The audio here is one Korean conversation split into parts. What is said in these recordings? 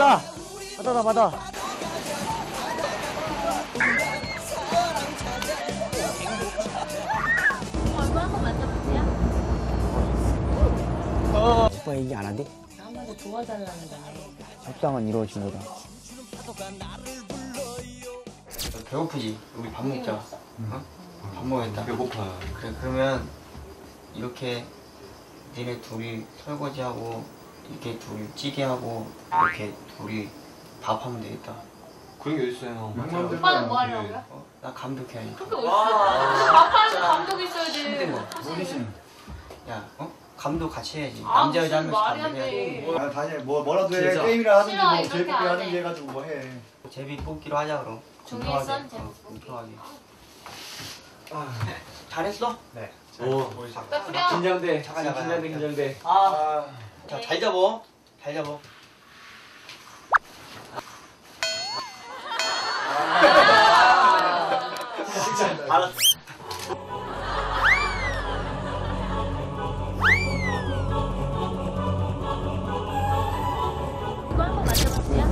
받아 받아 받아 한번 만져보세요. 오빠 얘기 안 하디? 한마디 도와달라는 거네. 협상은 이루어진 거다 배고프지? 우리 밥 먹자. 어? 밥 먹겠다. 배고파. 그래 그러면 이렇게 니네 둘이 설거지하고 이렇게 둘이 찌개하고 이렇게 둘이 밥하면 되겠다. 그런 게 어딨어요. 오빠는 뭐 하려고요? 어? 나 감독 해야지. 그게 어딨어? 밥하는데 감독이 있어야지. 힘든 거. 야, 어? 감독 같이 해야지. 아, 남자 여자 한 명씩 감독 해야지. 돼. 아, 다시 뭐 뭐라도 해 진짜. 게임이라 하든지 뭐안 하든지 해. 해가지고 뭐 해. 제비 뽑기로 하자 그럼. 종이에 공평하게. 썬 어, 제비 공평하게. 잘했어? 네. 오. 나 뿌려. 긴장돼. 잠깐, 잠깐, 긴장돼, 잠깐. 긴장돼. 아, 자, 잘 잡어. 잘 잡어. 알았어. 이거 한번 만져보세요.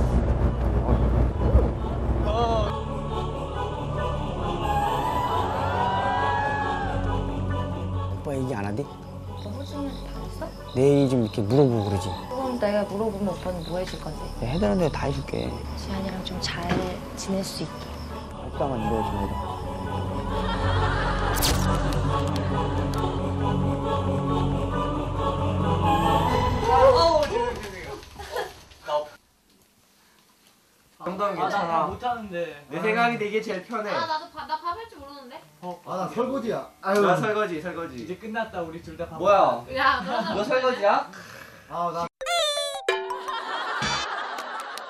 오빠 얘기 안 하디? 너무 중 요해. 다 했어? 내 얘기 좀 이렇게 물어보고 그러지 그럼 내가 물어보면 오빠는 뭐 해줄 건데? 내가 해달라는 대로 다 해줄게 지한이랑 좀 잘 지낼 수 있게. 협상은 이루어진 거다 정도는 괜찮아. 못하는데. 내 생각이 되게 제일 편해. 아 나도 나밥 할 줄 모르는데. 아 나 설거지야. 아유. 나 설거지, 설거지. 이제 끝났다 우리 둘 다 밥. 뭐야? 야 너는 너 설거지야? 아나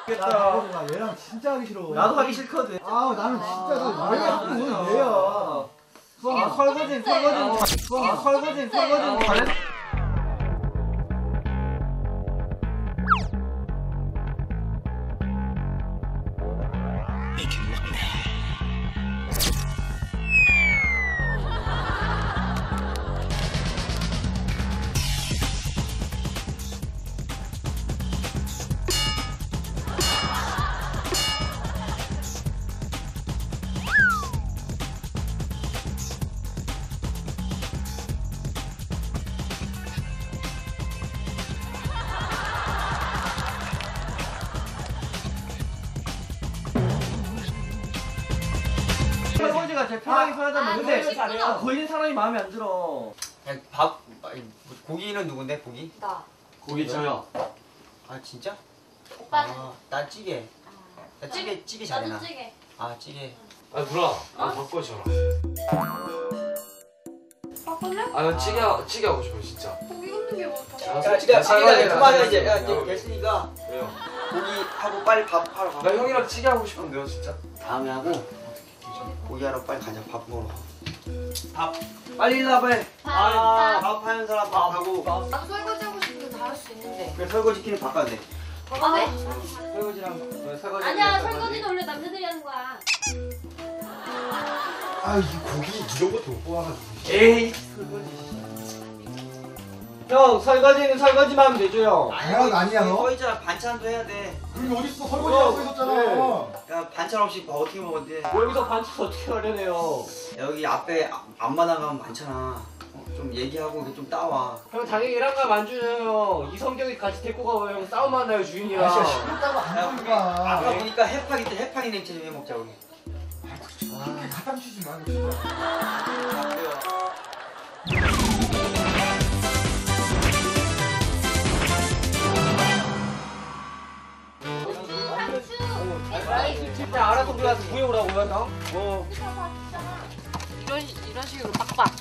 겠다. 나 얘랑 진짜 하기 싫어. 나도 하기 싫거든. 아 나는 진짜 나 말이 안 되는 얘야. 아, 설거지, 설거지. 아, 설거지, 설거지. 잘했어. 쉽구나. 아, 걸린 사람이 마음에 안 들어. 야, 밥, 아니, 고기는 누군데, 고기? 나. 고기 저요. 아, 진짜? 오빠는 아, 나 찌개. 나 찌개, 찌개 잘해, 나. 나도 찌개. 아, 찌개. 아 누나 아 바꿔 줘라 바꿀래? 아나 찌개 찌개 하고 싶어 진짜 고기 굽는 게 뭐? 아, 야, 야, 찌개가 그만해, 안 이제. 야. 이제 됐으니까. 왜요? 고기 하고 빨리 밥 하러 가. 나 형이랑 찌개 하고 싶은데요 진짜 다음에 하고, 고기 하러 빨리 가자, 밥 먹으러 가. 밥. 빨리 일어나 빨리. 아, 밥 하는 사람 밥 하고. 나도 설거지 하고 싶은데 다 할 수 있는데. 그래, 설거지끼리 바꿔야 돼. 아, 네? 설거지랑 어, 설거지. 아니야 설거지는 원래 남자들이 하는 거야. 아이 고기 이런 것도 못 뽑아가지고. 에이 설거지. 형 설거지는 설거지만 하면 되죠 형. 당연한 거 아니야 너? 서 있잖아, 반찬도 해야 돼. 그게 어딨어 설거지 하고 있었잖아. 야, 반찬 없이 뭐 어떻게 먹었대? 여기서 반찬 어떻게 하려네요. 여기 앞에 아- 앞만 나가면 많잖아. 어, 좀 얘기하고 이렇게 좀 따와. 형 가안 주죠. 이성경이 같이 데리고 가봐요. 형 싸움 만 나요 주인이랑. 아 진짜 시끄럽다고 안 아까 보니까. 보니까 해파리 때 해파리 냉채 좀 해먹자 우리. 그렇게 갖다 주지 말고 진짜. 아, 그래요. 진짜 알아서 우리 가서 구해오라고요 형? 뭐. 이런 이런 식으로 빡빡.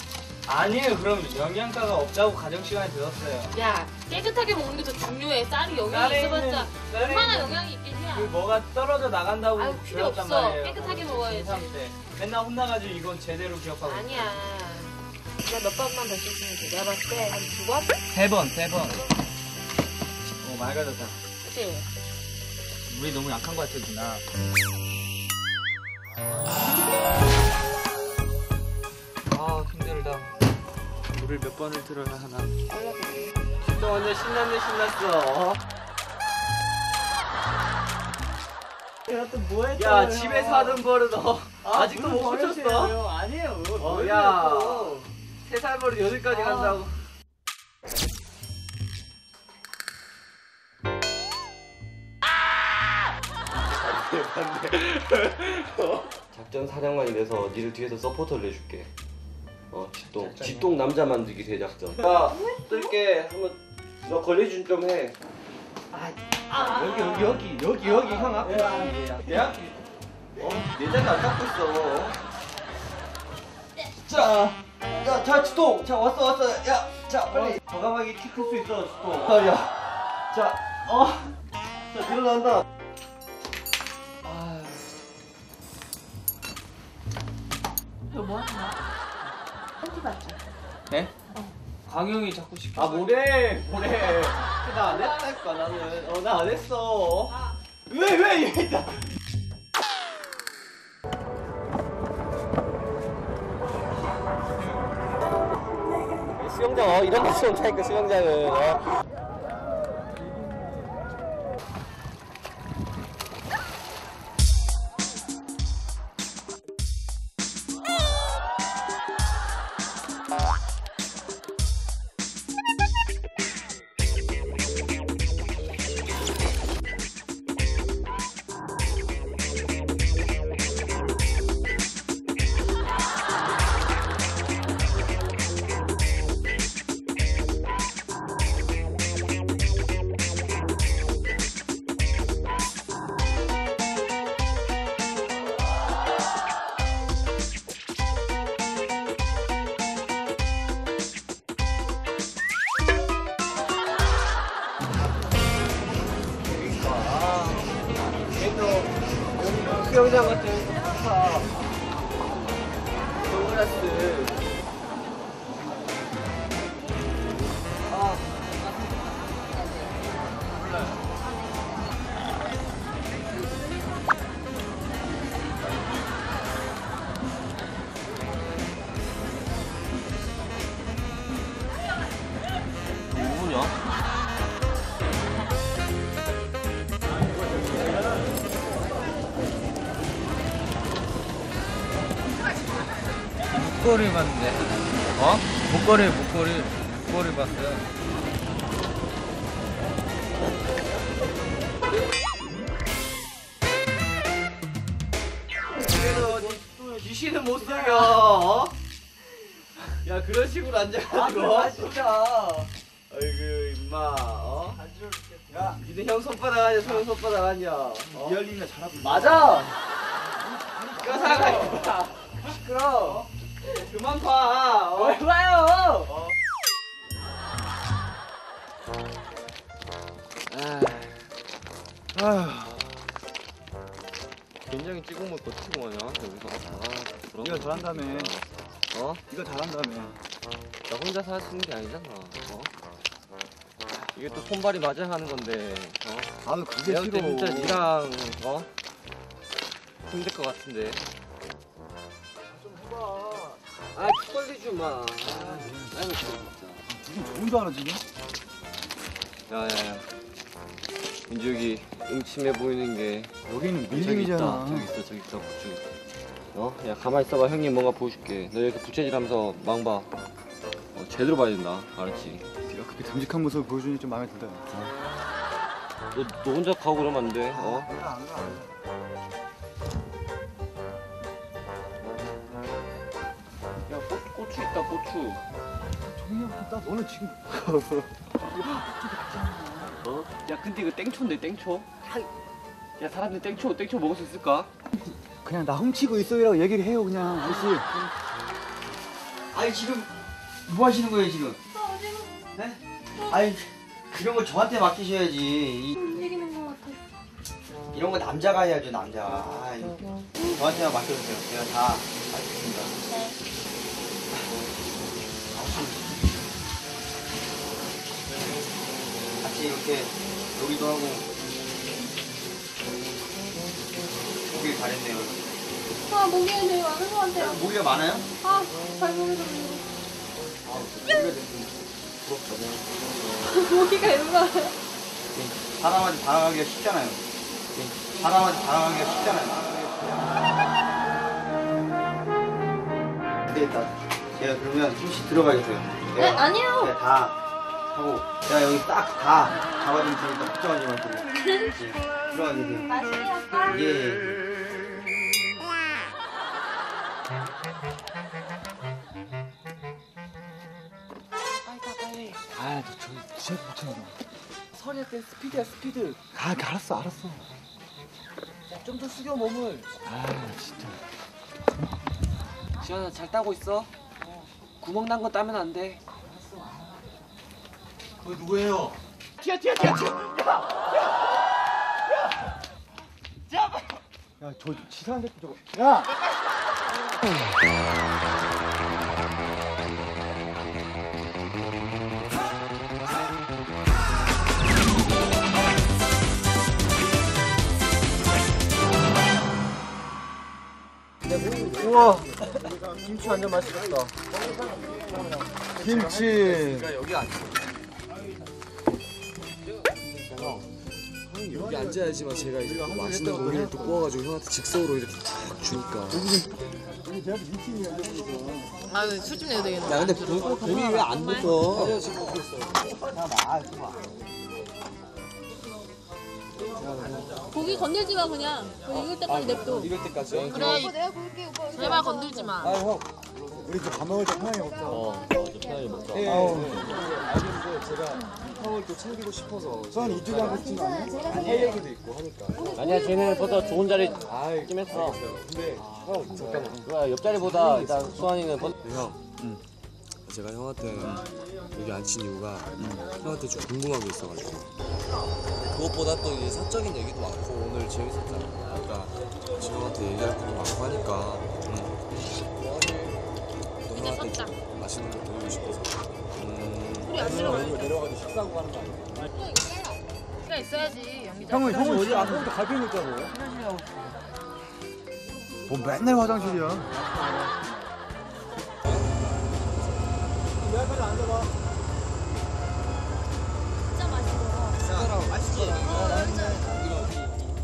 아니에요 그럼 영양가가 없다고 가정 시간에 들었어요. 야 깨끗하게 먹는 게 더 중요해. 쌀이 영양이 쌀에 있어봤자 있는- 쌀에 얼마나 있는 영양이 있겠냐. 그 뭐가 떨어져 나간다고 아유, 필요 없어. 말이에요. 깨끗하게 먹어야지. 중3 때. 맨날 혼나가지고 이건 제대로 기억하고. 아니야. 나몇 번만 더 쓰시면 돼. 내가 봤을 때 한 두 번? 세 번, 세 번. 오 맑아졌다. 그치? 물이 너무 약한 것 같아 누나. 아 힘들다. 물을 몇 번을 들어야 하나. 진짜 완전 신났네 신났어. 야 집에서 하던 버릇 너 아직도 못 고쳤어 아니에요. 어, 야. 세살 버릇 여기까지 간다고 작전 사령관이 돼서 니를 뒤에서 서포터를 해줄게. 어, 집동. 집동 남자 만들기 대작전. 야, 뜰게. 한번 너 걸리준 좀 해. 여기 여기 여기 여기 여기 형 앞에 내 앞에 어내 자리 안 잡고 있어 자, 자, 자, 지통, 자 왔어 왔어, 야, 자 빨리 과감하게 킥할 수 있어, 지통. 아, 야, 자, 어, 자 일어난다. 강영이 자꾸 시켜 아 뭐래, 뭐래. 나 안 했다니까 나는, 어, 나 안 했어. 왜, 왜 이랬다. 수영장, 어, 이런 게 수영장이니까 수영장은. 어. 수영 목걸이 봤는데 어? 목걸이 굉장히 찍으면 버티고 가냐 여기서 아 네가 잘한다며. 어? 네가 잘한다며. 나 혼자서 할수 있는 게 아니잖아 어? 이게 또 손발이 맞아야 하는 건데 어? 나도 그게 내가 싫어. 진짜 니랑 어? 힘들 것 같은데 아 털리지 마. 아이고 진짜. 지금 좋은 줄 알아 지금? 야야야 민족이 음침해 보이는 게 여기는 저기 있다 밀림이잖아. 저기 있어 저기 있어 저기 어? 야 가만히 있어봐 형님 뭔가 보여줄게 너 이렇게 부채질하면서 망봐 어, 제대로 봐야 된다 알았지? 네가 그렇게 듬직한 모습을 보여주니 좀 마음에 든다. 너, 너 혼자 가고 그러면 안 돼. 어? 야, 고추, 고추 있다, 고추. 형, 나 너는 지금 야 근데 이거 땡초인데 땡초 야 사람들 땡초 땡초 먹을 수 있을까? 그냥 나 훔치고 있어요라고 얘기를 해요 그냥 아저씨. 아니 지금 뭐 하시는 거예요 지금? 네? 아니 이런 거 저한테 맡기셔야지. 이, 움직이는 것 같아. 이런 거 남자가 해야죠 남자가. 아이, 저한테만 맡겨주세요. 제가 다 하겠습니다. 같이 이렇게 요리도 하고 보길 잘했네요. 아, 목이 되게 많은 것 같아요. 모기가 많아요? 아, 잘 모르겠네요. 아, 모기가 부럽죠. 모기가 일로 가요. 사람한테 다가가기가 쉽잖아요. 바람한테 바람하기가 쉽잖아요. 안 되겠다. 제가 그러면 혹시 들어가겠어요. 네, 아니요. 네, 다 하고 제가 여기 딱다 잡아줄 테니까 걱정하지 말고 네, 들어가 계세요. 맛있게 할까? 예, 예. 아, 저 서리야 때 스피드야 스피드. 아, 알았어, 알았어. 좀 더 숙여 몸을. 아, 진짜. 지현아 잘 따고 있어. 구멍 난 거 따면 안 돼. 그거 누구예요? 튀어 튀어 튀어 튀어. 야, 저 치사한 새끼 저거. 야! 우와! 김치 완전 맛있겠다. 김치. 여기. 여기 앉아야지만 제가 이제 또 맛있는 고기를 또 구워가지고 형한테 즉석으로 이렇게 탁 주니까. 아, 술좀 내야 되겠네. 야 근데 고기 왜안 먹어? 고기 건들지 마, 그냥. 그냥 익을 때까지 냅둬. 이럴 때까지. 그래. 제발 건들지 마. 아, 형. 우리 이제 밥 먹을 때 편하게 먹자. 어, 편하게 먹자. 제가 형을 또 챙기고 싶어서. 선 이쪽에 있는 거 아니야? 할 얘기도 있고 하니까. 아니야 쟤는 보다 좋은 자리 아이 찜했어 근데 형 잠깐만. 옆자리보다 일단 수환이는 번... 형. 제가 형한테 여기 앉힌 이유가 형한테 좀 궁금한 게 있어가지고 그것보다 또 이제 사적인 얘기도 많고 오늘 재밌었잖아 그러니까 지금한테 얘기할 것도 많고 하니까 또 형한테 좀 맛있는 거 드리고 싶어서 음, 내려가지고 식사하고 가는 거 아니야? 시가 있어야지, 연기자. 형은 형은 어디 아까부터 갈비 먹자고. 뭐 맨날 화장실이야.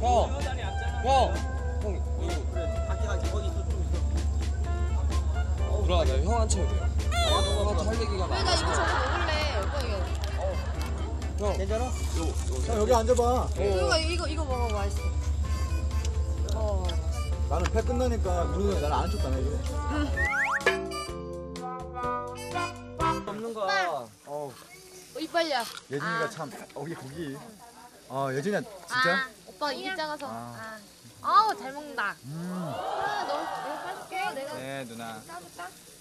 형! 형! 누나 나형한 채도 돼요 형한테 할 얘기가 많아 나 이거 저거 먹을래. 이거. 괜찮아? 형 여기 앉아봐. 이거, 이거, 이거 먹어, 맛있어. 어. 나는 패 끝나니까 우리는 나는 안 줬다네 이거. 없는 거야 어, 어, 이빨이야. 예진이가 아. 참. 어, 이게 고기. 어, 예진이야 진짜? 아, 오빠 입이 작아서. 아. 아우, 잘 먹는다. 아, 너무, 내가 빠질게. 내가 네 누나.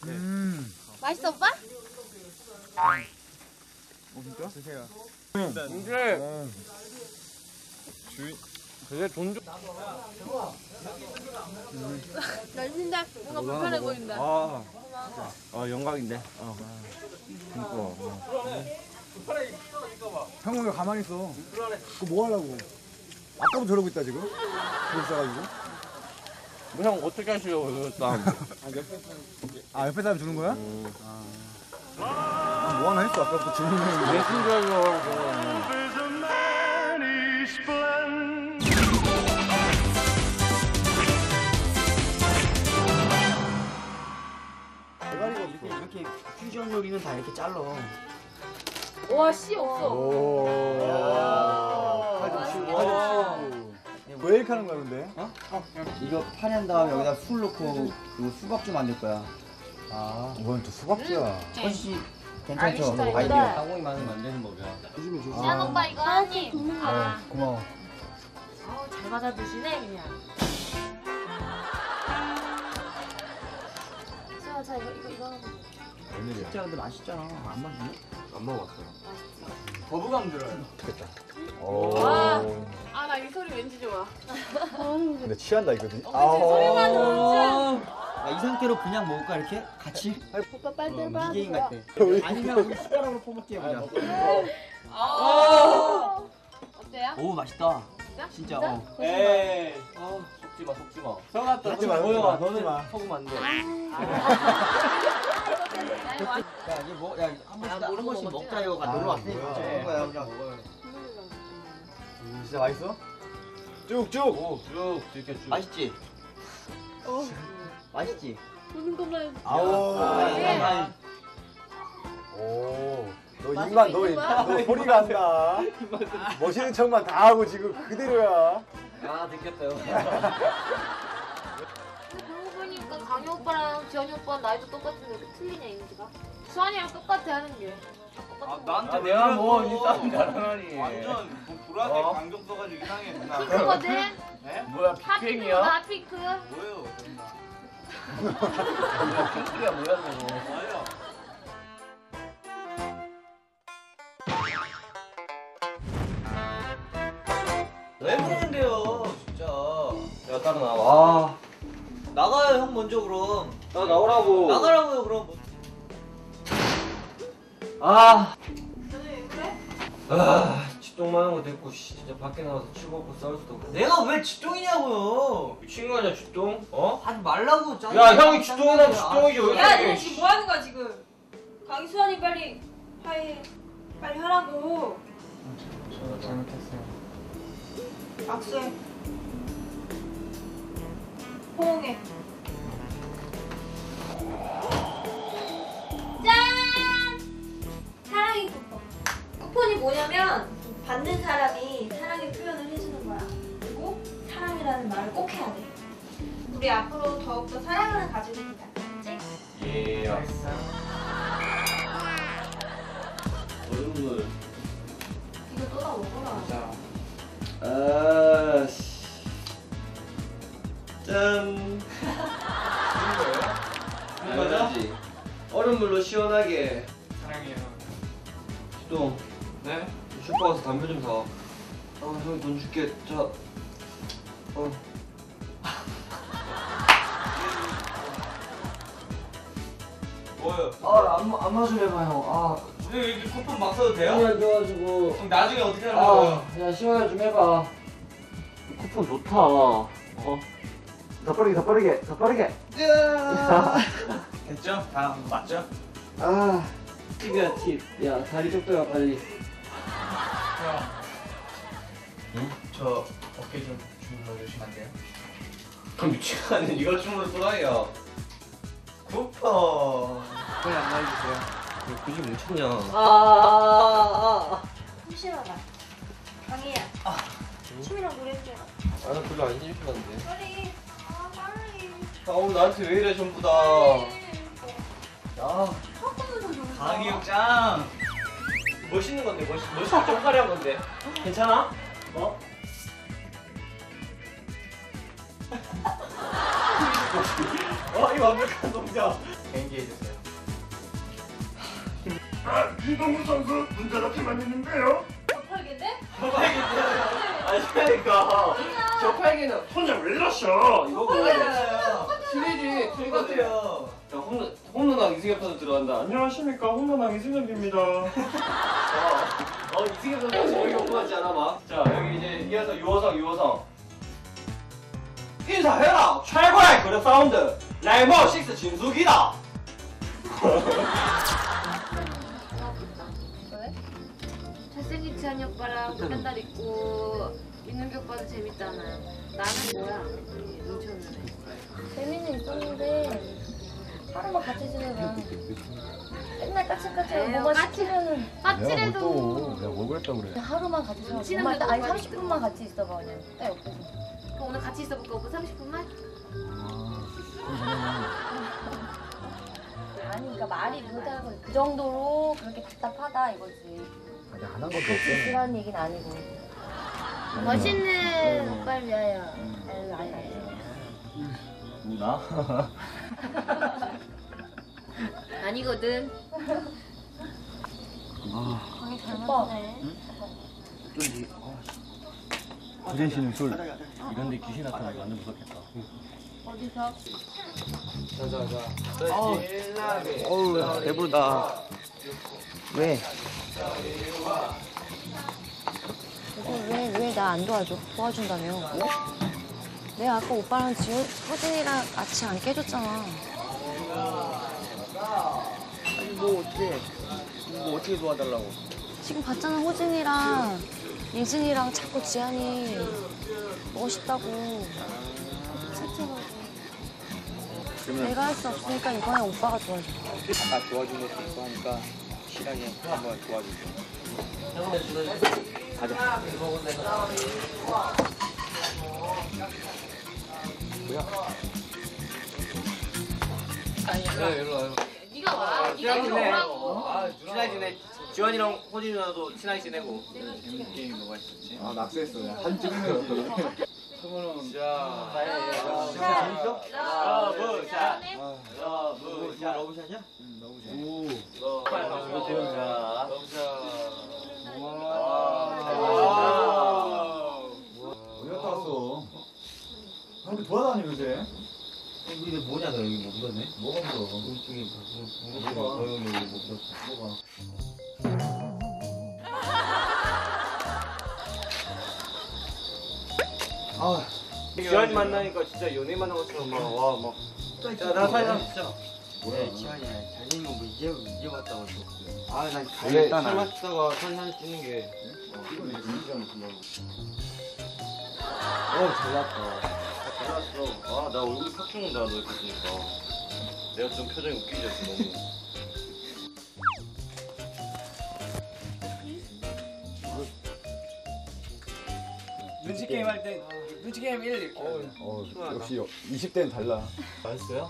음. 맛있어, 오빠? 어 진짜? 드세요. 근데 어. 그게 돈 좀... 날씬다. 뭔가 불편해 보인다. 아, 어 영광인데. 어. 그니까. 형은 왜 가만히 있어? 그거 뭐 하려고? 아까부터 저러고 있다 지금. 그거 있어가지고. 형 어떻게 하시려고 일단 아 옆에 사람 주는 거야? 아. 아, 뭐 하나 했어 아까부터 주는 거. 메신저로 이렇게, 이렇게 퓨전 요리는 다 이렇게 잘라. 와, 씨 없어. 오. 맛있게. 왜 이렇게 하는 거야 근데? 이거 파낸 다음에 여기다 술 넣고 그 수박 좀 만들 거야. 아, 이건 또 수박주야. 훨씬 괜찮죠? 아이디어. 땅콩이 많으면 만드는 법이야. 지한 오빠 이거 하니? 아, 어, 고마워. 아우, 잘 받아 드시네, 그냥. 자, 자, 이거, 이거, 이거 하고. 웬일이야? 진짜 근데 맛있잖아. 안 맛있네? 안 먹어봤어요 거부감 들어요. 오. 와. 아, 나 이 소리 왠지 좋아. 근데 취한다 이거지. 소리만 들었지? 야, 이 상태로 그냥 먹을까 이렇게? 같이? 오빠 빨리 어, 봐. 미개인 같아. 아니면 우리 숟가락으로 퍼먹게 해보자. 어때요? 오 맛있다. 진짜? 진짜. 어. 에이 어, 속지 마 속지 마 형아 속지 마, 보여 속지 마, 너는 속지 마. 속으면 안 돼 야 이제 뭐, 야, 한 번씩, 한 번씩 먹자 이거가 놀러 왔으니까 거야 그냥. 진짜 맛있어? 쭉쭉. 쭉 이렇게 쭉. 맛있지? 어. 맛있지? 보는 것만 아우. 네. 오. 너 입만 너? 너 소리가 안 나. 멋있는 척만 다 하고 지금 그대로야. 아 그러고 보니까 강희 오빠랑 지현이 오빠는 나이도 똑같은데 왜 이렇게 틀리냐 이미지가 수환이랑 똑같아 하는 게 똑같은 거 아, 내가 뭐니 싸움 잘하니. 완전 뭐 불안해 어? 강경 써가지고 이상해 누나. 핑크거든? 뭐야 빅뱅이야? 핫핑크다 핑크 뭐예요? 핑크야 뭐야 너. 뭐예요? 왜 그러는데요, 진짜. 야 따라 나와. 아, 나가요, 형 먼저 그럼. 나 나오라고. 나가라고요, 그럼. 뭐. 아. 아, 집동 많은 거 됐고 씨, 진짜 밖에 나가서 치고받고 싸울 수도 없고. 내가 왜 집동이냐고요. 미친 거 아니야 집동? 어? 하지 말라고. 짜증나. 야 형이 집동이라면 집동이지 왜 야? 너 지금 뭐 하는 거야 지금? 강수환이 빨리 하이 빨리 하라고. 저 잘못했어요. 악수해. 호응해. 짠! 사랑의 쿠폰. 쿠폰이 뭐냐면 받는 사람이 사랑의 표현을 해주는 거야. 그리고 사랑이라는 말을 꼭 해야 돼. 우리 앞으로 더욱더 사랑을 가지고 있자. 알았지? 예. 얼음물. 이거 또 다 먹어라. 아 씨. 짠. 알지? 얼음물로 시원하게. 사랑해요. 집동. 네? 슈퍼 가서 담배 좀 사. 아, 형이 돈 줄게. 자. 어. 뭐예요? 아, 안 마, 안마 좀 해봐, 형. 아, 근데 이렇게 쿠폰 막 써도 돼요? 안 좋아가지고. 그럼 나중에 어떻게 하려고요? 아, 야, 시원하게 좀 해봐. 쿠폰 좋다. 어. 더 빠르게, 더 빠르게, 더 빠르게. 됐죠? 다 맞죠? 아, 팁이야, 팁. 야, 다리 쪽 빼봐, 빨리. 저 어깨 좀 주물러 주시면 안 돼요? 그럼 아니야? 이걸 춤으로 쏘아요. 쿠폰. 빨리 안마해주세요. 왜 굳이 뭉쳤냐? 아, 심심하다. 강희야. 아. 춤이랑 노래 해줘라. 아, 나 별로 안 심심한데. 빨리. 아, 빨리. 아, 오늘 나한테 왜 이래, 전부 다. 야, 조금만 더 노래. 강희 형 짱. 멋있는 건데, 멋있, 멋있고 좀 화려한 건데. 괜찮아? 어? 어, 이 완벽한 동작. 개인기 해주세요. 저팔계인데? 아니니까. 저 팔기는 혼자 왜 이러셔? 이거고. 틀리지, 틀 같아요. 자, 홈런, 홈런왕 이승엽 선수 들어간다. 안녕하십니까 홈런왕 이승엽입니다. 어, 어 이승엽 선수 저기 온거 같지 않아, 막? 자, 여기 이제 이어서 유호성, 유호성. 인사해라! 최고의 그룹 사운드! 레모 식스 진숙이다! 왜? 잘생긴 지한이 오빠랑 맨날 있고 민욱이 오빠도 재밌잖아 나는 뭐야 눈치 없는 재미는 있었는데 하루만 같이 지내면 맨날 까칠까칠 에휴, 뭐만 까칠. 시키면은 빠찌래도. 내가 뭘 그랬다 그래. 하루만 같이 지내면 눈치는 정말 딱 아니 그래도 30분만 같이 있어봐 그냥. 딱 옆에서 그럼 오늘 같이 있어볼까 오빠 30분만? 아니 그러니까 말이 못하고 그 정도로 그렇게 답답하다 이거지. 아니 안한 것도 그런 얘기는 아니고. 멋있는 오빠를 위하여. 아유 아니 나? 아니거든 강이 잘 맞네 그 대신에 술. 이런데 귀신 나타나면 완전 무섭겠다. 어디서? 어우, 배부르다. 왜? 왜 왜 나 안 도와줘 도와준다며 왜? 내가 아까 오빠랑 지호, 서진이랑 같이 안 깨줬잖아 아니, 뭐 어떻게, 뭐 어떻게 도와달라고. 지금 봤잖아 호진이랑 예진이랑 자꾸 지한이 멋있다고 채팅하고 내가 할 수 없으니까 이번에 오빠가 도와줘 아까 도와준 것도 있고 하니까 실하게 한번 도와주세요. 가자. 네가 와. 네가 이리 오라고. 친하게 지내. 지원이랑 호진이 누나도 친하게 지내고. 아 낙서했어. 야, 사진 찍으면 자, 자, 러브샷. 네. 러브샷. 러브샷이야? 오. 러브샷. 어디 갔다 왔어? 아, 근데 돌아다니 요새. 이게 뭐냐 너 여기 뭐 묻었네? 뭐가 물어? 우중이 뭐가? 너 여기 뭐 묻었어? 뭐가? 아, 지환이 만나니까 진짜 연애 만난 것처럼 막와 막. 야, 나 사진 한번 찍자. 뭐야 지환이 잘생긴 거뭐 이제 이제 왔다고 또. 아난 원래 술 마시다가 사진 하나 찍는 게. 이거 내 인지랑 불러. 잘 나왔어. 아, 나 얼굴이 팍 죽는다, 너 이렇게 보니까. 내가 좀 표정이 웃기지 않어, 너무. 눈치 게임 할 때 눈치 게임 1 이렇게. 어, 역시 20대는 달라. 맛있어요?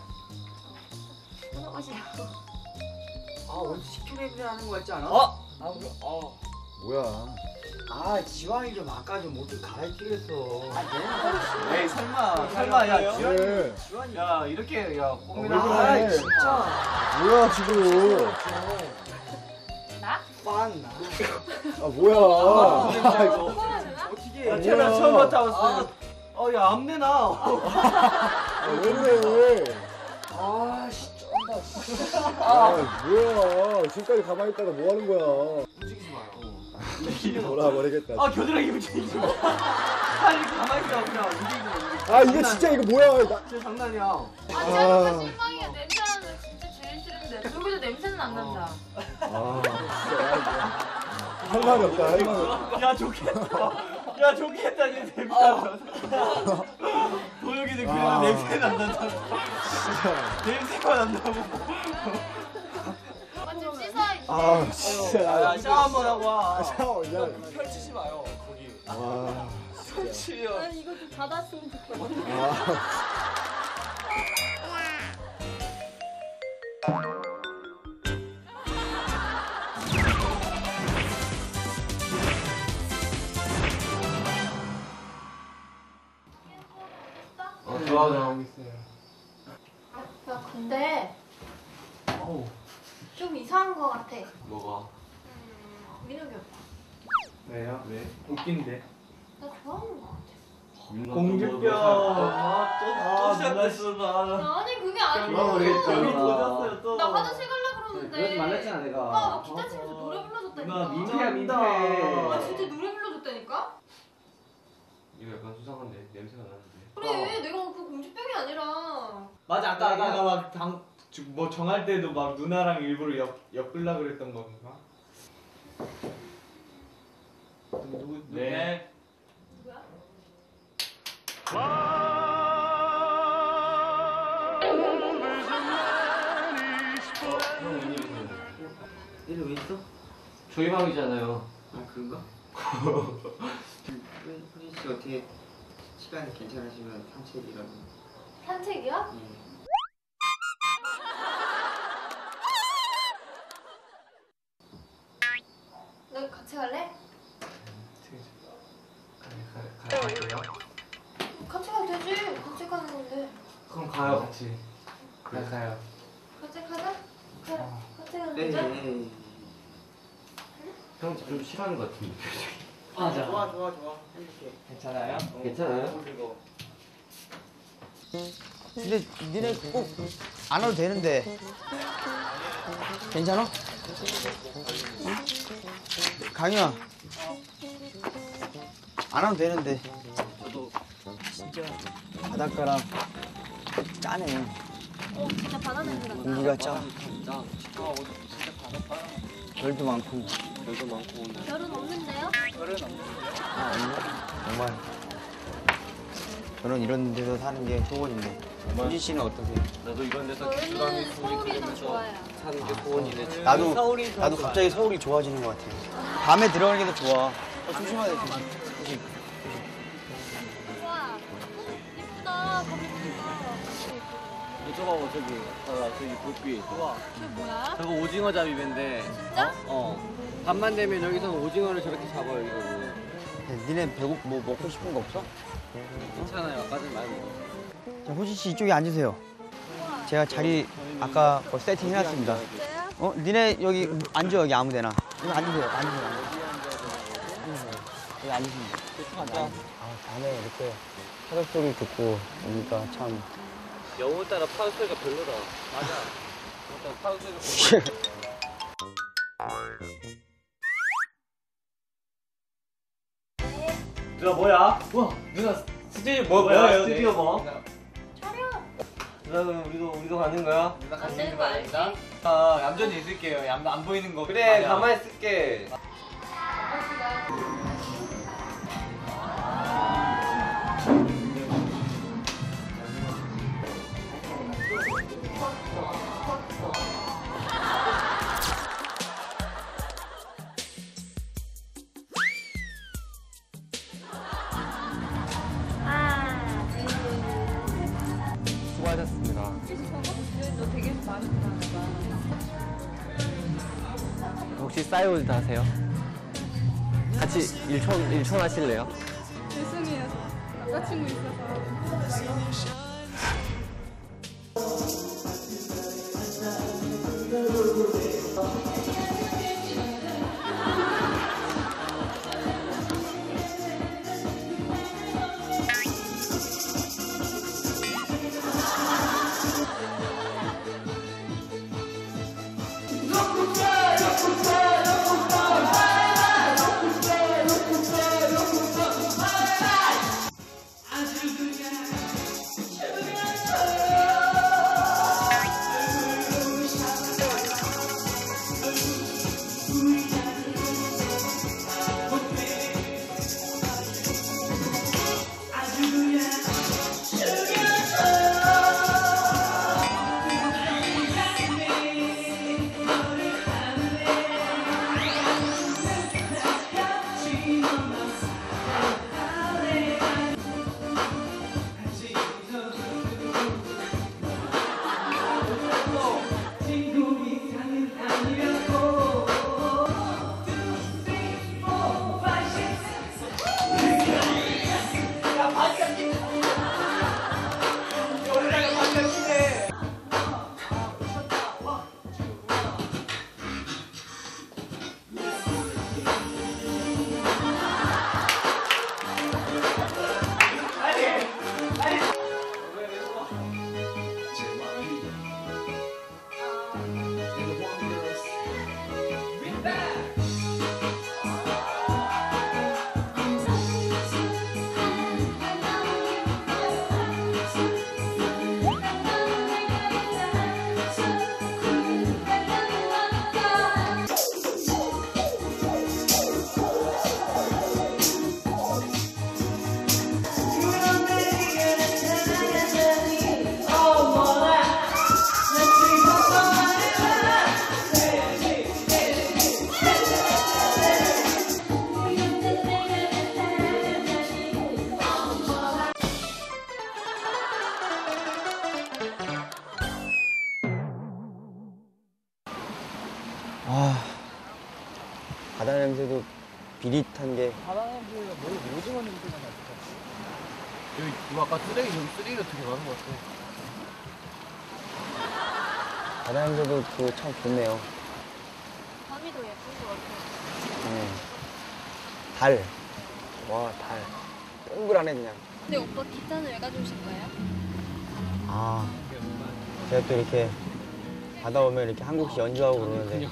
아 오늘 식초 냄새 나는 거 같지 않아? 어? 아, 그, 어. 뭐야? 아 지환이 좀 아까 좀 옷을 갈아입기랬어. 에이 설마 설마 야 지원 왜? 야 이렇게 야 아, 꽁이나 왜 그래? 아 진짜. 뭐야 지금? 나? 빵 나. 아 뭐야? 어떻게? 야 태어나 뭐야? 처음 맡아봤어 어야 암내나 아, 왜 그래? 아 진짜. 아 뭐야? 지금까지 가만히 있다가 뭐 하는 거야? 움직이지 마요. 돌아버리겠다. 아 겨드랑이 움직이지 마 아니 가만히 있어 그냥 움직이지 마아 이게 진짜 이거 뭐야? 나, 진짜 장난이야 아, 진짜 실망이야. 냄새 나는 거 진짜 제일 싫은데. 저기도 냄새는 안 난다. 아 진짜 할 말이 없다 할 말이 없다. 야 좋겠다 야 좋겠다 니 냄새 난다 도혁이는 그냥 아. 냄새 난다고 냄새가 난다고. 아 진짜. 야나 샤워 한번 하고 와. 샤워 야. 펼치지 마요 거기. 아, 펼치려 난 이거 좀 닫았으면 좋겠어. 아. 어, 좋아, 나오고 야 근데 좀 이상한 거 같아. 뭐가? 민혁이 오빠. 왜요? 왜? 웃긴데 나 좋아하는 거 같아. 공주병 아또또 시작됐어 나 나 아니 그게 아니고. 여기 도졌어요 또 나 화장실 가려 그러는데. 그러지 말랬잖아 내가. 오빠 막 기타 치면서 노래 불러줬다니까. 나 민폐야 민폐 아 진짜 노래 불러줬다니까? 이거 약간 수상한데? 냄새가 나는데. 그래 내가 그 공주병이 아니라. 맞아 아까 아까 막 뭐 정할 때도 막 누나랑 일부러 엮 엮으려 그랬던 건가? 누구 누구 네. 누구야? 얘는 왜 있어? 저희 방이잖아요. 아 그런가? 호진 씨 어떻게 시간이 괜찮으시면 산책이라도. 산책이야? 예. 같이 갈래? 갈게요. 같이 가도 되지. 같이 가는 건데. 그럼 가요 같이. 네 가요. 같이 가자. 그래. 같이 가는 네. 거자. 네. 형좀 싫어하는 것 같은데. 맞아. 좋아 좋아 좋아. 해줄게. 괜찮아요? 괜찮아요? 근데 니네 꼭 안 와도 되는데. 괜찮아? 응? 강희야. 안 와도 되는데. 진짜 바닷가랑 짜네. 어 진짜 바다 냄새 난다. 공기가 짜. 별도 많고. 별도 많고 오늘. 별은 없는데요? 아, 없네? 정말. 저는 이런 데서 사는 게 소원인데. 소진 씨는 어떠세요? 나도 이런 데서 서울이 더 좋아요. 사는 게 소원이네. 나도 나도 갑자기 서울이 좋아지는 것 같아요. 밤에 들어가는 게 더 좋아. 어, 조심해야 돼. 조심. 조심. 우와, 예쁘다. 거기 보니까. 저거 봐, 저기. 봐봐, 저기 불빛. 우와. 그게 뭐야? 저거 오징어 잡이밴데. 진짜? 어. 밤만 되면 여기서는 오징어를 저렇게 잡아요, 이거. 니네 배고 뭐 먹고 싶은 거 없어? 괜찮아요. 아까 전 많이 먹었어. 자, 호진 씨 이쪽에 앉으세요. 제가 자리 아까 뭐 세팅 해놨습니다. 어, 니네 여기 앉아 여기 아무데나. 여기 앉으세요. 앉으세요. 앉으세요. 여기 앉으시면 돼요. 아, 밤에 이렇게 파도 소리 듣고 오니까 참. 영혼따라 파도 소리가 별로다. 맞아. 영혼따라 파도 소리가 누나 뭐야? 우와, 누나 스튜디오 뭐 뭐야, 스튜디오 뭐? 누나 그럼 우리도 우리도 가는 거야? 안 되는 거 알지? 아, 얌전히 있을게요. 얌, 안 보이는 거. 그래. 가만히 있을게. 싸이월드 하세요? 같이 일촌 일촌 하실래요? 죄송해요. 남자친구 있어서. 좋네요. 밤이 더 예쁜 것 같아. 네. 달. 와, 달. 동그라네 그냥. 근데 오빠 기타는 왜 가져오신 거예요? 아, 제가 또 이렇게 바다 오면 이렇게 한국식 연주하고 그러는데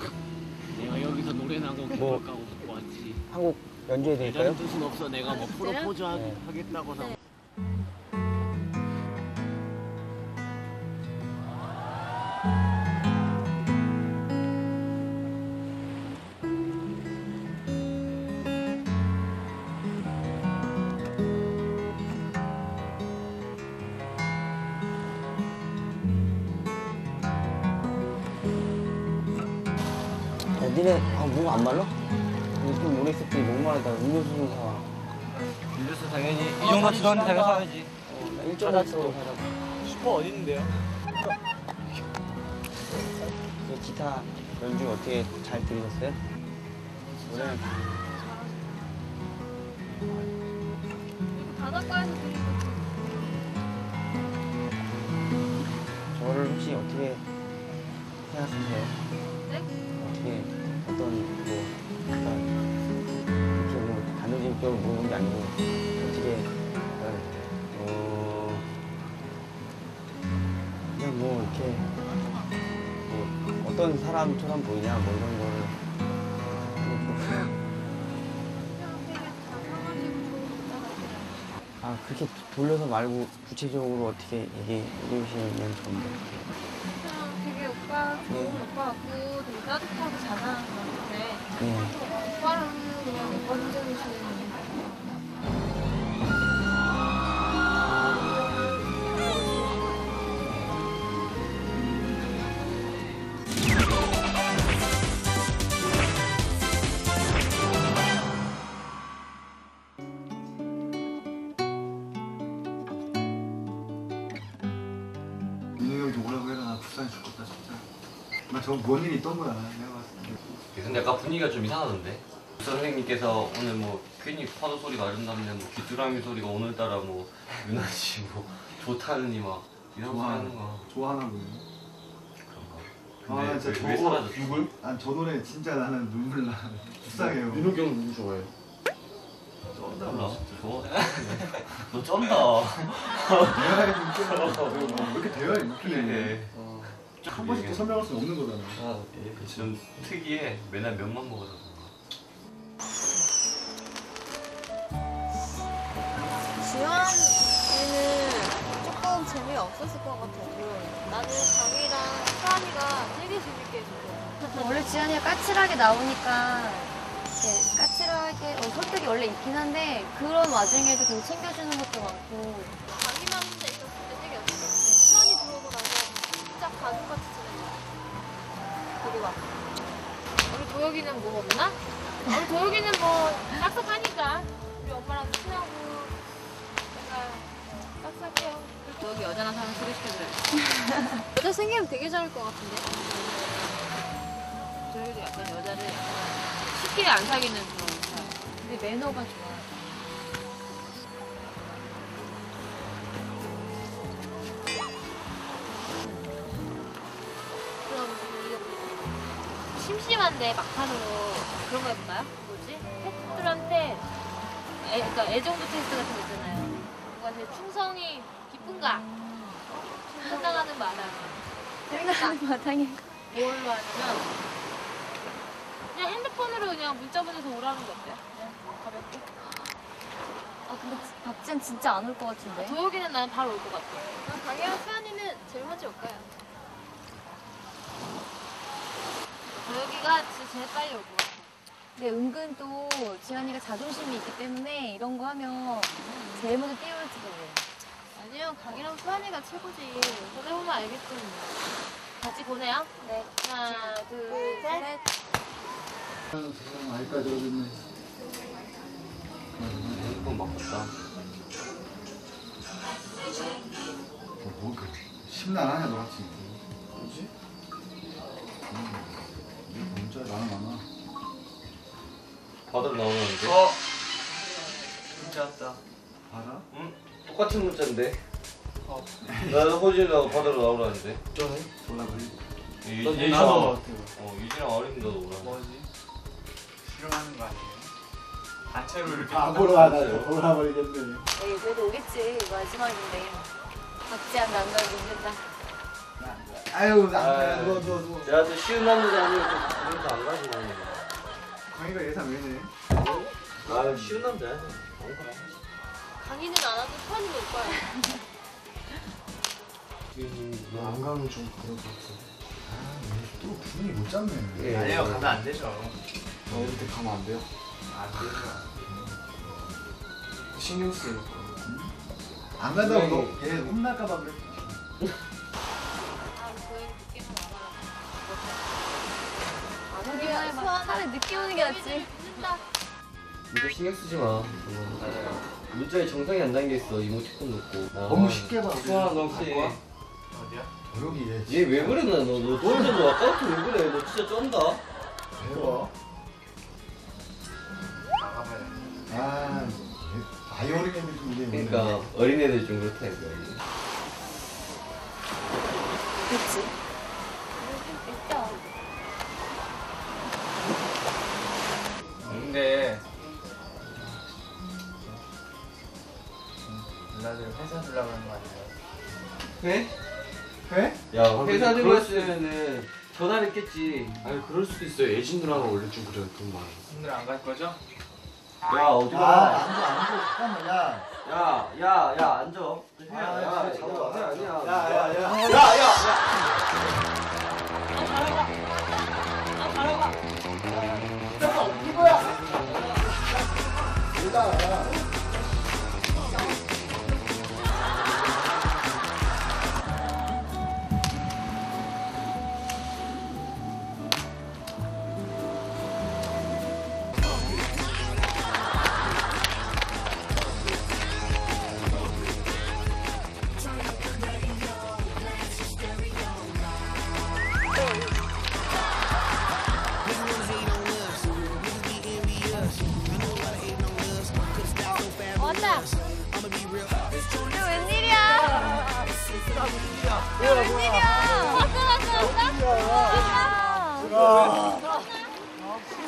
내가 여기서 노래나 하고 뭐- 기록하고 듣고 왔지. 한국 연주해 드릴까요? 대자는 뜻은 없어. 내가 뭐 프로포즈 하, 네. 하겠다고 나. 뭐안 말라? 요즘 모래 새끼 너무 많이 다 음료수 좀 사와. 음료수 당연히 이 정도 지도는 당연히 사야지. 일정 같은 슈퍼 어디 있는데요? 그 기타 연주 어떻게 잘 들으셨어요? 노래 바닷가에서 들리고 저를 혹시 어떻게 생각하세요? 네? 어떻게 어떤 뭐 약간 이렇게 뭐 단도직입적으로 물어보는 게 아니고 어떻게 약간 어. 그냥 뭐 이렇게 뭐 어떤 사람처럼 보이냐 뭐 이런 거를 뭐아 그렇게 돌려서 말고 구체적으로 어떻게 얘기해 주시면 좋은데. 그냥 되게 오빠 좋은 오빠 같고 되게 따뜻하고 잘하는 네. 오라고 해라 나 불쌍해 죽겠다 진짜 나 저거 뭔 일이 있던 거야 내가 근데 아까 분위기가 좀 이상하던데. 선생님께서 오늘 뭐 괜히 파도 소리가 아름답네, 뭐 귀뚜라미 소리가 오늘따라 뭐 유나 씨뭐 좋다느니 막 이런 소리 하는 거 좋아하나 보네 그런가. 아 근데 진짜 왜, 왜 저거 사라졌어? 누굴? 아저 노래 진짜 나는 눈물 나 불쌍해요 민욱이 형 누구 좋아해요? 몰라. 좋아. 너 쩐다. 왜 이렇게 대화에 웃기네 그래. 한 번씩 또 설명할 수 없는 거잖아 아, 예. 좀 특이해. 맨날 면만 먹어서 그런가. 주연이는 조금 재미없었을 것 같아 나는 강이랑 수환이가 되게 재밌게 해줬어 원래 지안이가 까칠하게 나오니까 이렇게 까칠하게 어, 성격이 원래 있긴 한데 그런 와중에도 좀 챙겨주는 것도 많고 강이만 막 우리 도혁이는 뭐 없나? 우리 도혁이는 뭐 싹싹하니까 우리 엄마랑 친하고 약간 싹싹해요. 도혁이 여자나 사는 소개시켜드려. 여자 생기면 되게 잘할 것 같은데 도혁이도 약간 여자를 쉽게 안 사귀는 그런 사람. 근데 매너가 좋아. 한데 막판으로 그런 거 해볼까요? 뭐지? 펫들한테 애, 그러니까 애정도 테스트 같은 거 있잖아요 누가 제일 충성이 깊은가? 어? 생각하는 마당 생각하는 마당에 뭘로 하냐면 그냥 핸드폰으로 그냥 문자 보내서 오라는 거 어때요? 그냥 가볍게 아 근데 박지현 진짜 안 올 것 같은데 도혁이는 난 바로 올 것 같아 그럼 강이랑 수환이는 제일 먼저 올까요? 도혁이가 진짜 제일 빨리 올 것 같아 근데 은근 또 지안이가 자존심이 있기 때문에 이런 거 하면 제일 먼저 뛰어올지도 몰라 아니요 강이랑 수환이가 최고지 보내보면 알겠죠 뭐. 같이 보내요? 네 하나 둘셋 세상 아직까지 어딨네 핸드폰 바꿨다. 뭐 그렇게 심란 하냐 너같이 뭐지? 음, 문자 많아 많아 받으러 나오는데. 어. 진짜 왔다. 알아? 응? 똑같은 문자인데. 나는 호진이랑 받으러 나오라는데. 전에? 졸라 그래 같아. 어, 유진이랑 어린이도 오라. 뭐지? 싫어하는 거 아니에요? 단체로 이렇게 바보로 하나 돌아버리겠네 에이 그래도 오겠지 마지막인데 박지현 남자 믿는다 아유 아, 너너너 내가 또 쉬운 남자 아니고 좀 그런 거안 가지고. 강희가 예상 왜네 아, 쉬운 남자야. 강이는 안 와도 수환이는 올 거야 안 가면 좀 그럴 것 같아. 또 분위기 못 잡네 아니요 가면 안 되죠. 어, 그때 가면 안 돼요? 안 되죠. 신경 쓰이니까. 안 간다고 너 얘 혼날까봐 그래 차라리 늦게 오는 게 낫지. 문자 신경 쓰지 마. 문자에 정상이 안 담겨 있어 이모티콘 넣고. 너무 쉽게 봐. 수아 너 혹시 조용히 해. 얘왜 그래 나너너 너한테 너 아까부터 왜 그래 너 진짜 쩐다. 배워. 아, 바이오린 애들 좀 이게 그러니까 어린애들 좀 그렇다니까. 그치. 근데 누나들 회사 들라고 그런 거 아니에요? 회? 회? 야 아, 회사 근데 들고 그럴 수- 왔으면은 전화를 했겠지. 아니 그럴 수도 있어요. 예진 누나가 원래 좀 그래요. 돈 많아. 오늘 안 갈 거죠? 야 어디 아, 가? 앉아, 앉아. 잠깐만, 야. 야, 야, 야, 앉아. 아, 야, 야, 야, 잡아. 아니야, 아니야. 야, 야, 야. 야, 야, 야. 왔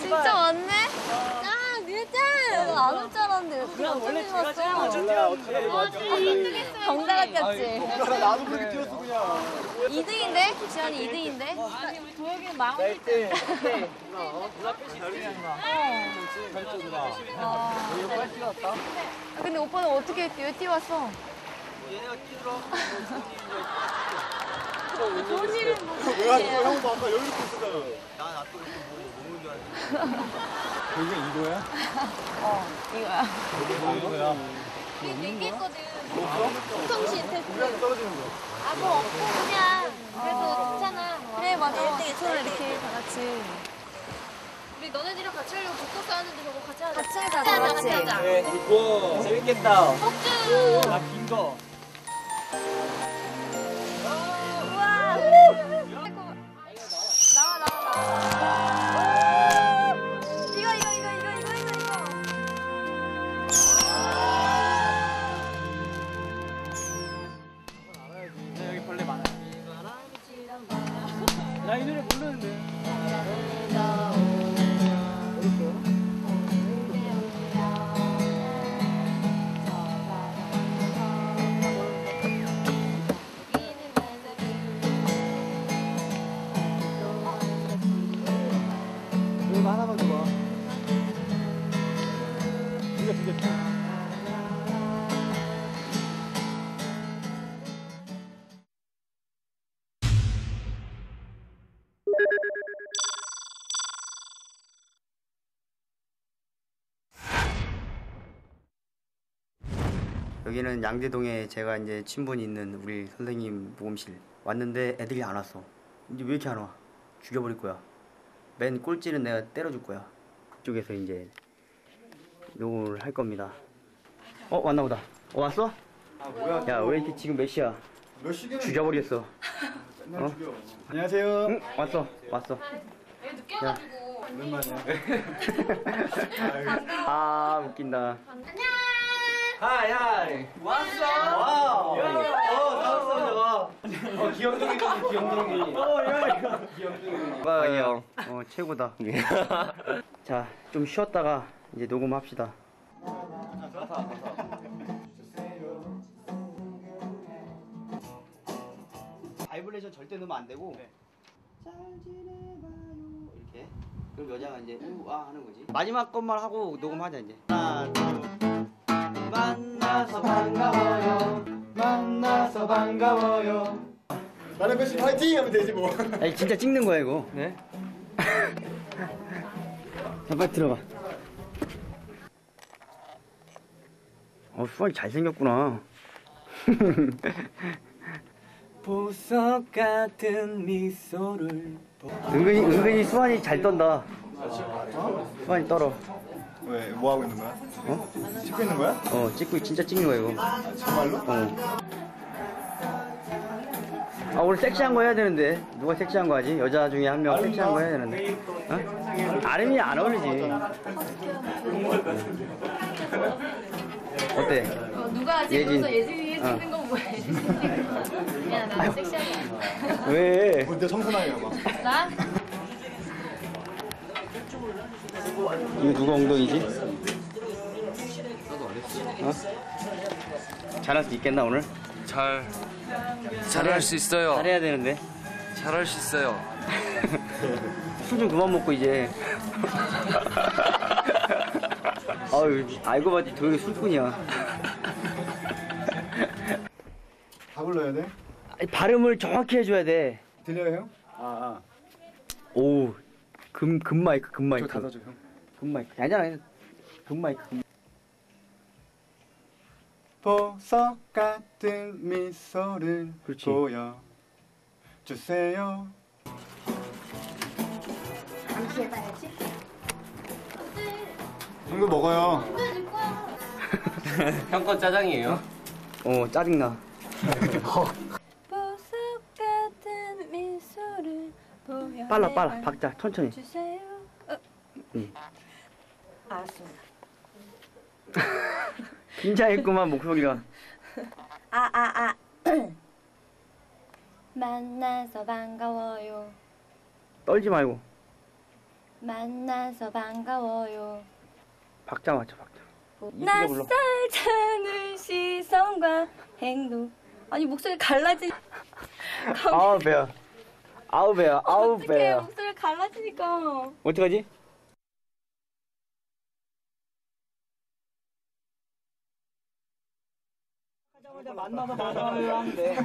진짜 왔네? 아, 늦었잖아. 나안올 줄 알았는데. 그냥 원래 제가 제일 먼저 뛰어. 경다 같았지. 나도 그렇게 뛰었어, 그냥. 2등인데? 지환이 2등인데? 아니, 우리 도혁이는 망할 때. 아, 근데 오빠는 어떻게 뛰어? 뛰어왔어? 얘네가 끼들어. 좋은 일은 뭐 거야? 형도 아까 여기 있고 있었잖아. 나 놔두고 뭐 먹는 줄 알았지. 그게 이거야? 어, 이거야. 이거야. 이게 얘기했거든. 통신 테스트. 떨어지는 거. 아, 뭐 없고 그냥. 그래도 괜찮아. 그래, 맞아. 서로 이렇게 다 같이. 우리 너네들이랑 같이 하려고 독서 쌓았는데 저거 같이 하자. 같이 하자, 다 같이. 하자. 네, 그리고 재밌겠다. 폭주. 아, 긴 거. 여기는 양재동에 제가 이제 친분이 있는 우리 선생님 모험실 왔는데 애들이 안 왔어. 이제 왜 이렇게 안 와? 죽여버릴 거야. 맨 꼴찌는 내가 때려줄 거야. 그쪽에서 이제 녹음을 할 겁니다. 어 왔나 보다. 어 왔어? 아, 뭐야? 야 왜 이렇게 지금 몇 시야? 몇 시간? 죽여버리겠어. 맨날 어? 죽여. 안녕하세요. 응 왔어 왔어. 얘 늦게 와가지고. 오랜만이야. 아 웃긴다. hi, hi. 왔어. wow. 어, 나왔어, 저거. 어, 귀염둥이 좀, 귀염둥이. 어, 야, 귀염둥이. 아, 형. 어 최고다. 자 좀 쉬었다가 이제 녹음합시다. 바이브레이션 절대 넣으면 안 되고 잘 지내봐요 이렇게 그럼 여자가 이제 우아 하는 거지 마지막 것만 하고 녹음하자 이제 하나 둘 만나서 반가워요. 만나서 반가워요. 나는 배씨 파이팅! 하면 되지 뭐. 아니 진짜 찍는 거야 이거. 네? 자, 빨리 들어가. 어 수환이 잘생겼구나. 보석 같은 미소를 은근히 은근히 수환이 잘 떤다. 수환이 떨어. 왜? 뭐 하고 있는 거야? 어? 찍고 있는 거야? 어 찍고 진짜 찍는 거야 이거. 정말로? 어. 아 오늘 섹시한 거 해야 되는데 누가 섹시한 거 하지? 여자 중에 한 명 섹시한 거 해야 되는데. 어? 아름이 안 어울리지. 어때? 어, 누가? 예진. 예진이 어. 찍는 건 뭐야? 예진이 찍는 거. 야, 나 섹시하게. 왜? 근데 청순하게 봐. 나? 이거 누가 엉덩이지? 어? 잘할 수 있겠나 오늘? 잘 잘할 수 있어요. 잘해야 되는데. 잘할 수 있어요. 술 좀 그만 먹고 이제. 아유, 알고 봤지 도영이 술꾼이야. 다 불러야 돼? 발음을 정확히 해줘야 돼. 들려요 형? 아, 아. 오, 금, 금 마이크, 금 마이크. 저 닫아줘 형. 금 마이크. 아니잖아. 금 마이크. 금. 보석 같은 미소를 그렇지. 보여 주세요. 잠시 해봐야지. 형도 먹어요. 형건 짜장이에요? 어, 짜증나. 보석 같은 미소를. 빨라, 빨라. 박자, 천천히. 주세요. 어. 응. 알았습니다. 긴장했구만, 목소리가. 아, 아, 아. 만나서 반가워요. 떨지 말고. 만나서 반가워요. 박자 맞춰, 박자. 낯설잖은 시선과 행동. 아니 목소리 갈라지. 아우, 배야. 아우, 배야. 아우, 어떡해 배야. 목소리 갈라지니까. 어떡하지? 만나서 반가워요 하는데.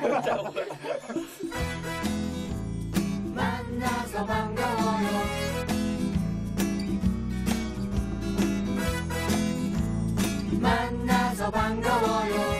만나서 반가워요 만나서 반가워요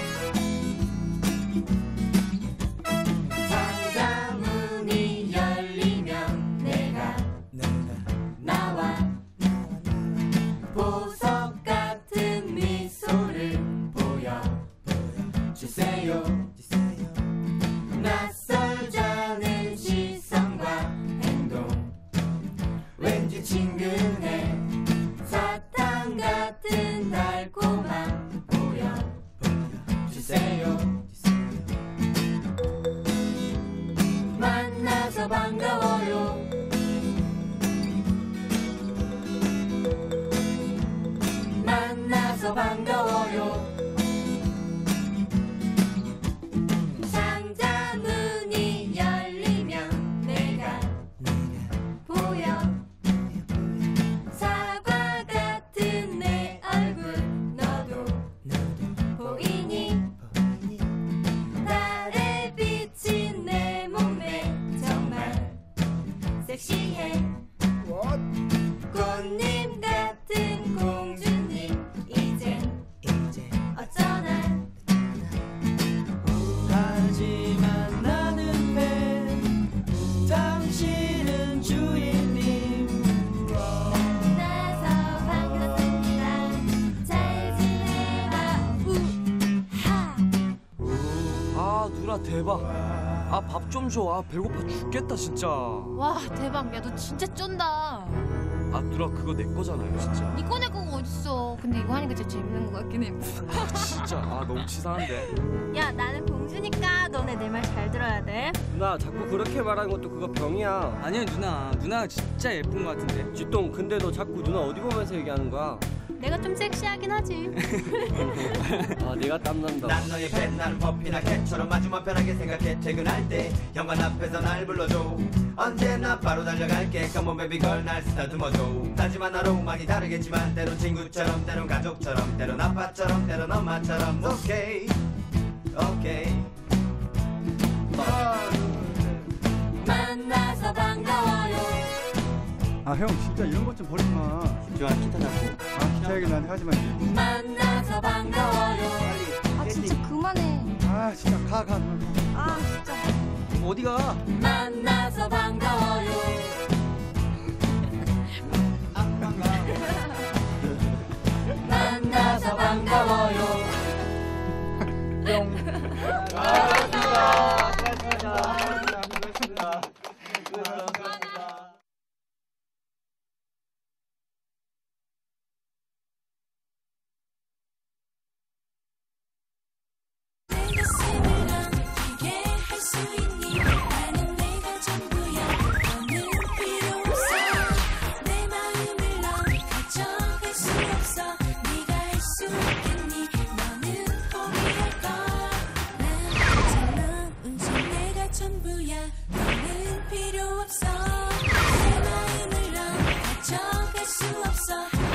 좀 줘. 아 배고파 죽겠다 진짜. 와 대박 야 너 진짜 쫀다 아 누나 그거 내 거잖아요 진짜. 니 꺼 내 거가 어딨어 근데 이거 하니까 진짜 재밌는 것 같긴 해 진짜 아 너무 치사한데. 야 나는 공주니까 너네 내 말 잘 들어야 돼 누나 자꾸 그렇게 말하는 것도 그거 병이야 아니야 누나 누나가 진짜 예쁜 것 같은데 쥐똥 근데 너 자꾸 누나 어디 보면서 얘기하는 거야? 내가 좀 섹시하긴 하지. 아 내가 땀난다. 난 너의 팬 나는 퍼피나 캣처럼 아주만 편하게 생각해. 퇴근할 때 현관 앞에서 날 불러줘. 언제나 바로 달려갈게. Come on baby girl 날 쓰다듬어줘. 하지만 나로 많이 다르겠지만 때론 친구처럼 때론 가족처럼 때론 아빠처럼 때론 엄마처럼. 오케이 오케이 만나서 반가워요 아 형 진짜 이런 것 좀 버리지 마. 주한 기타 잡고. 아 기타 얘기 나한테 하지 마. 만나서 반가워요. 아 진짜 그만해. 아 진짜 가 가. 아 진짜. 어디가? 만나서 반가워요. 만나서 반가워요. 뿅. 아, 수고하셨습니다. 수고하셨습니다. 수고하셨습니다. 수고하셨습니다. 필요 없어. 내 마음을 넌 가져갈 수 없어.